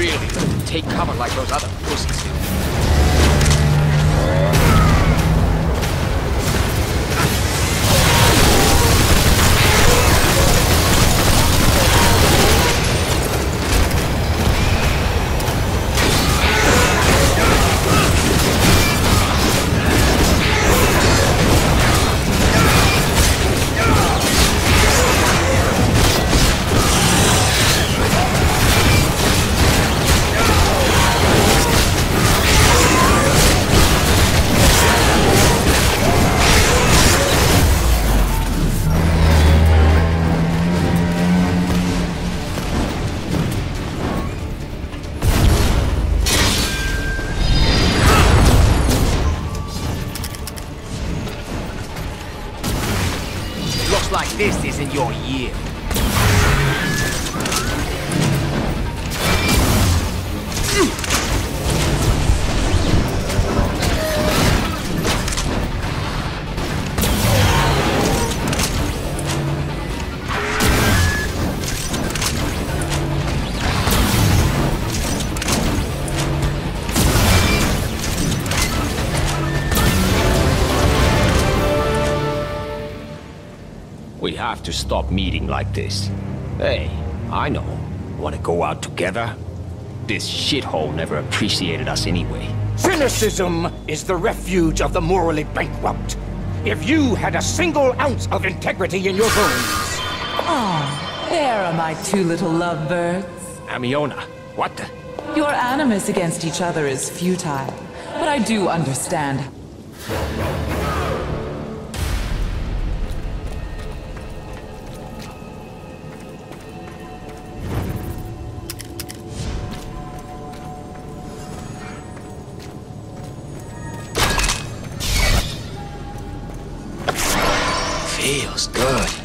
really take cover like those other pussies do. This isn't your year. Have to stop meeting like this. Hey, I know. Want to go out together? This shithole never appreciated us anyway. Cynicism is the refuge of the morally bankrupt. If you had a single ounce of integrity in your bones, Oh, there are my two little lovebirds. Ameonna, what the? Your animus against each other is futile, but I do understand. Feels good.